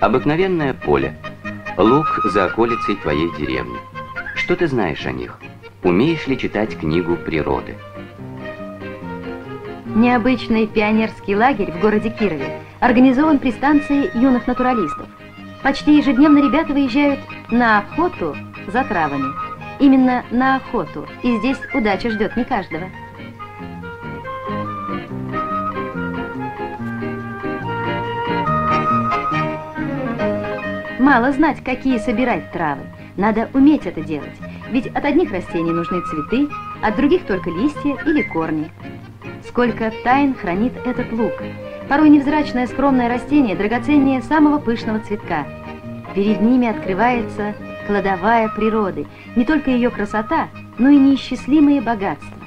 Обыкновенное поле. Луг за околицей твоей деревни. Что ты знаешь о них? Умеешь ли читать книгу природы? Необычный пионерский лагерь в городе Кирове организован при станции юных натуралистов. Почти ежедневно ребята выезжают на охоту за травами. Именно на охоту, и здесь удача ждет не каждого. Мало знать, какие собирать травы. Надо уметь это делать. Ведь от одних растений нужны цветы, от других только листья или корни. Сколько тайн хранит этот лук. Порой невзрачное скромное растение драгоценнее самого пышного цветка. Перед ними открывается кладовая природы, не только ее красота, но и неисчислимые богатства.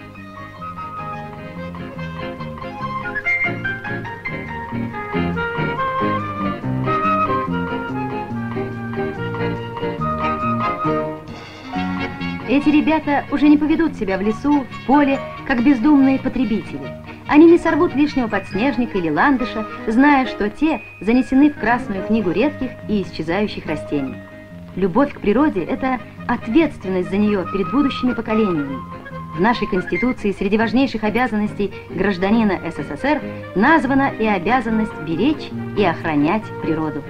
Эти ребята уже не поведут себя в лесу, в поле, как бездумные потребители. Они не сорвут лишнего подснежника или ландыша, зная, что те занесены в Красную книгу редких и исчезающих растений. Любовь к природе – это ответственность за нее перед будущими поколениями. В нашей Конституции среди важнейших обязанностей гражданина СССР названа и обязанность беречь и охранять природу.